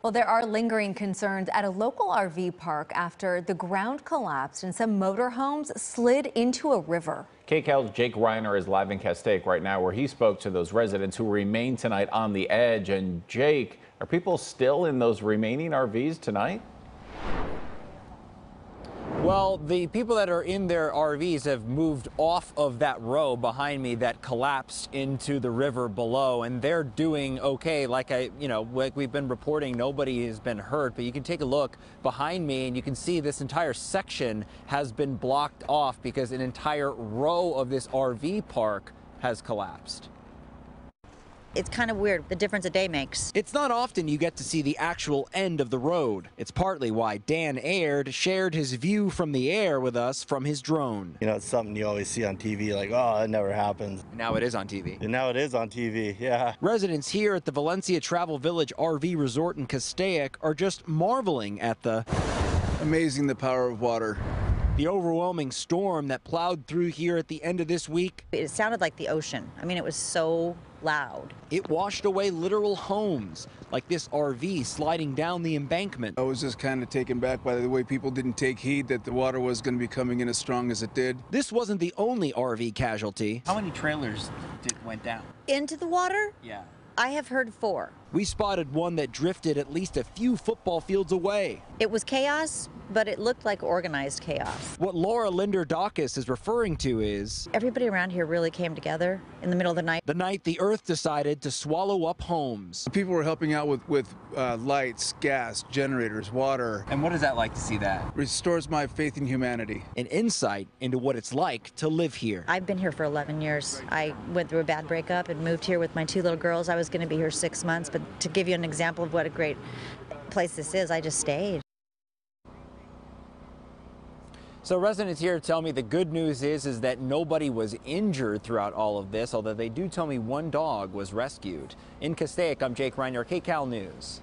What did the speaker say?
Well, there are lingering concerns at a local RV park after the ground collapsed and some motorhomes slid into a river. KCAL's Jake Reiner is live in Castaic right now where he spoke to those residents who remain tonight on the edge. And Jake, are people still in those remaining RVs tonight? Well, the people that are in their RVs have moved off of that row behind me that collapsed into the river below, and they're doing okay. Like I, you know, like we've been reporting, nobody has been hurt, but you can take a look behind me and you can see this entire section has been blocked off because an entire row of this RV park has collapsed it's kind of weird the difference a day makes. It's not often you get to see the actual end of the road. It's partly why Dan Aird shared his view from the air with us from his drone. You know, it's something you always see on TV, like, oh, it never happens. Now it is on TV. And now it is on TV, yeah. Residents here at the Valencia Travel Village RV Resort in Castaic are just marveling at the amazing the power of water. The overwhelming storm that plowed through here at the end of this week. It sounded like the ocean. I mean, it was so loud. It washed away literal homes, like this RV sliding down the embankment. I was just kind of taken back by the way people didn't take heed that the water was going to be coming in as strong as it did. This wasn't the only RV casualty. How many trailers did, went down? Into the water? Yeah. I have heard four. We spotted one that drifted at least a few football fields away. It was chaos, but it looked like organized chaos. What Laura Linder Dawkins is referring to is everybody around here really came together in the middle of the night. The night the earth decided to swallow up homes. People were helping out with, with uh, lights, gas, generators, water. And what is that like to see that? Restores my faith in humanity. An insight into what it's like to live here. I've been here for 11 years. I went through a bad breakup and moved here with my two little girls. I was going to be here six months, but to give you an example of what a great place this is, I just stayed. So residents here tell me the good news is is that nobody was injured throughout all of this, although they do tell me one dog was rescued. In Castaic, I'm Jake Reiner, KCAL News.